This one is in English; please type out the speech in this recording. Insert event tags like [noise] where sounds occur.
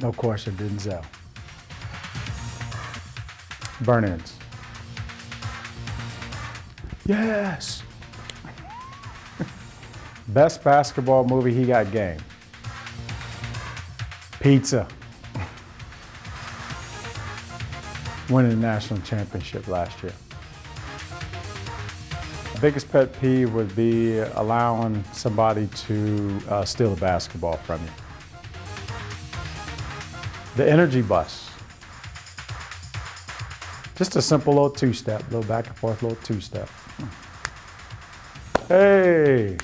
No question, Denzel. Burn-ins. Yes. [laughs] Best basketball movie he got game. Pizza. [laughs] Winning the national championship last year. Biggest pet peeve would be allowing somebody to uh, steal a basketball from you. The energy bus. Just a simple little two-step, little back and forth little two-step. Hey,